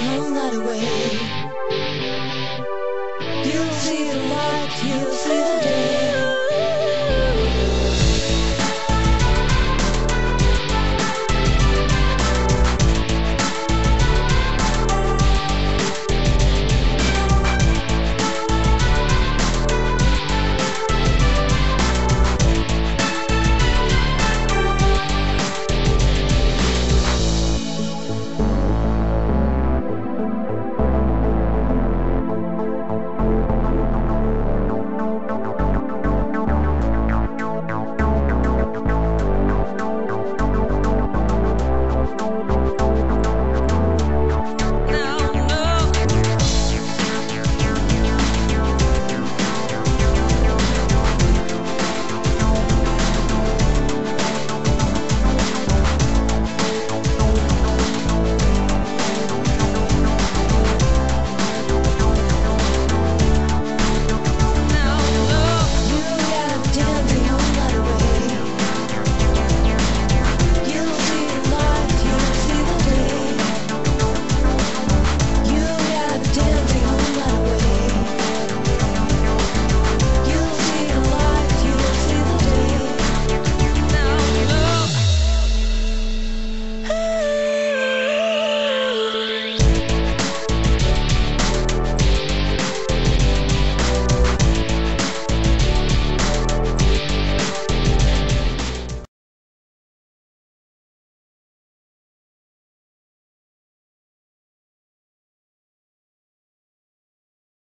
Oh.